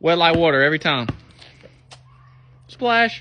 Wet like water every time. Splash.